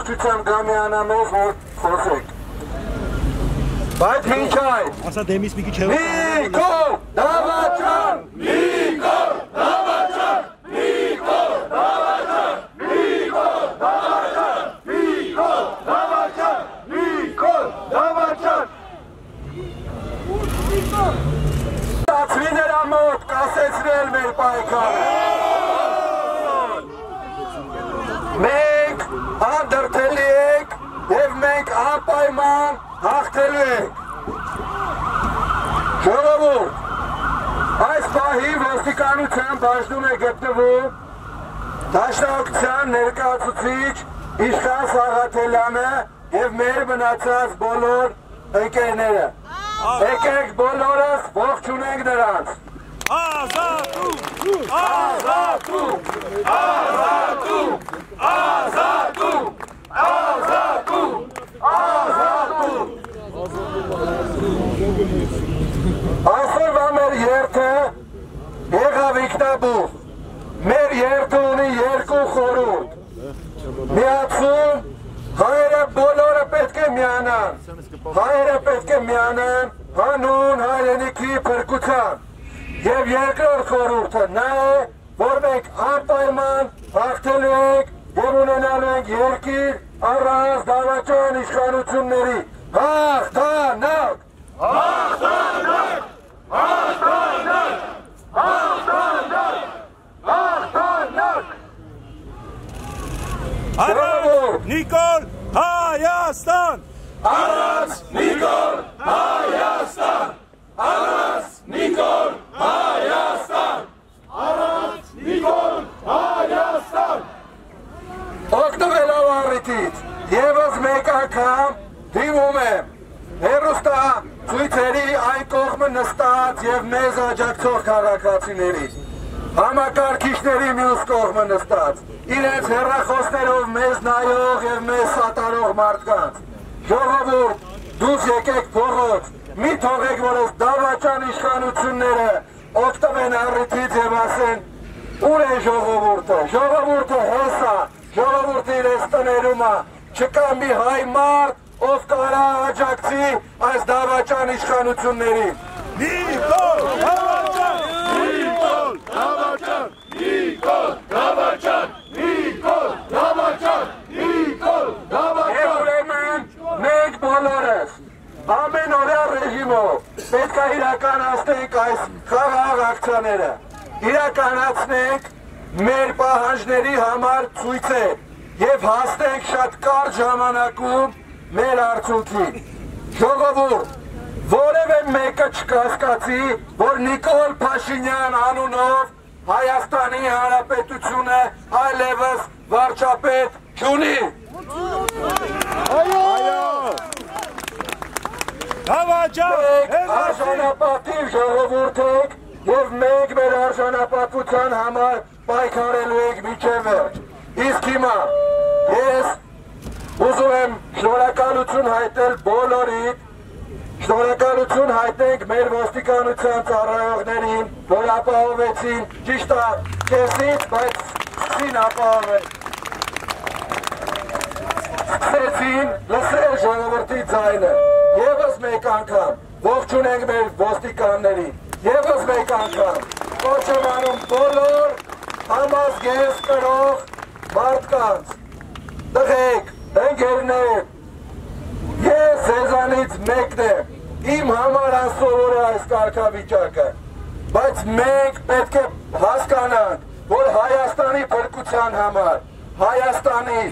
Երթը ամբողջությամբ գամյանա մեզ, որ խոսեք։ Բայց ինչ այդ, Ասա դեմից մի քիչ հեռու։ Նիկո Դավաճան, Նիկո Դավաճան, Նիկո Դավաճան, Նիկո Դավաճան, Նիկո Դավաճան, Նիկո Դավաճան։ Ստացվի նրա մոտ կասեցնել մեր պայքարը։ Մենք անդրդելի ենք և մենք անպայման հաղթելու ենք։ Ժողովուրդ, այս պահի ոստիկանության բաժնում է գտնվում Դաշնաօգության ներկայացուցիչ Իշխան Սաղաթելյանը և մեր մնացած բոլոր ընկերները։ Եկեք բոլորս ողջունենք նրանց։ Ազատու! Ազատու! Ազատու! Ազատու! Ազատու! Ազատու! Ինքնաբուխ։ Մեր երթը ունի երկու խորհուրդ։ Միացում հայերը բոլորը պետք է միանան։ Հայերը պետք է միանան հանուն հայրենիքի փրկության։ Եվ երկրորդ խորհուրդը նա է, որ մենք անպայման հաղթելու ենք եւ ունենալու ենք երկիր առանց դավաճան իշխանությունների։! Հաղթանակ! Հաղթանակ! Առանց Նիկոլ Հայաստան! Առանց Նիկոլ Հայաստան! Առանց Նիկոլ Հայաստան! Առանց Նիկոլ Հայաստան! Օգտվելով առիթից եւս մեկ անգամ դիմում եմ հերոստա ցույցերի այն կողմը նստած եւ մեզ աջակցող քաղաքացիների համակարգիչների մյուս կողմը նստած իրենց հերրախոսներով մեզ նայող եւ մեզ սատարող մարդկանց ժողովուրդ դուք եկեք փողոց մի թողեք որ այս դավաճան իշխանությունները օգտվեն առիթից եւ ասեն ուր է ժողովուրդը ժողովուրդը հեսա ժողովուրդը իրենց տներում է չկա մի հայ մարդ ով կարա աջակցի այս դավաճան իշխանություններին Նիկոլ Հայաստան! Նիկոլ Դավաճան Նիկոլ Դավաճան Նիկոլ Դավաճան Նիկոլ Դավաճան Ուրեմն մենք բոլորս ամեն օրյա ռեժիմով պետք է իրականացնենք այս խաղաղ ակցիաները իրականացնենք մեր պահանջների համար ցույցեր եւ հասնենք շատ կարճ ժամանակում մեր արդյունքին ժողովուրդ որևէ մեկը չկասկածի, որ Նիկոլ Փաշինյան անունով Հայաստանի Հանրապետությունը այլևս վարչապետ չունի։ Դավաճան! Արժանապատիվ ժողովուրդ ենք եւ մենք մեր արժանապատվության համար պայքարելու ենք միջև վերջ։ Իսկ հիմա ես ուզում եմ շնորհակալություն հայտնել բոլորիդ Շնորհակալություն հայտնենք մեր ոստիկանության ծառայողներին, որ ապահովեցին ճիշտ է կեսից, բայց սին ապահովել։ Սկսեցին լսել ժողովրդի ձայնը։ մեկ անգամ ողջունենք մեր ոստիկաններին։ Եվս մեկ անգամ կոչ եմ անում բոլոր համազգես կրող մարդկանց։ Տղեկ, ընկերներ մեկն է։ Իմ համար անսովոր է այս կարգավիճակը։ Բայց մենք պետք է հասկանանք, որ Հայաստանի փրկության համար, Հայաստանի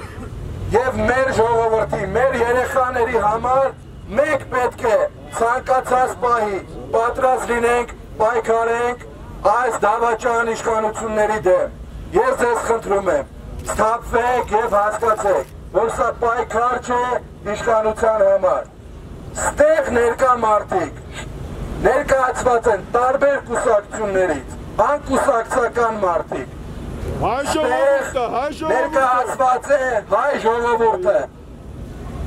եւ մեր ժողովրդի, մեր երեխաների համար մենք պետք է ցանկացած պահի պատրաստ լինենք, պայքարենք այս դավաճան իշխանությունների դեմ։ Ես ձեզ խնդրում եմ, ստապվեք եւ հասկացեք, որ սա պայքար չէ իշխանության համար։ Ստեղ ներկա մարդիկ ներկայացված են տարբեր կուսակցություններից, անկուսակցական մարդիկ, Հայ ժողովուրդը, հայ ժողովուրդը։ ներկայացված է հայ ժողովուրդը։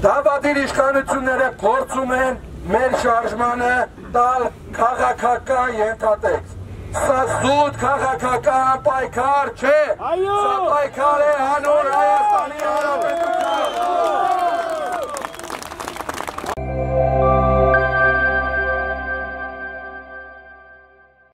Դավադիր իշխանությունները փորձում են մեր շարժմանը տալ քաղաքական ենթատեքստ։ Սա զուտ քաղաքական պայքար չէ։ Սա պայքար է հանուն Հայաստանի Հանրապետության։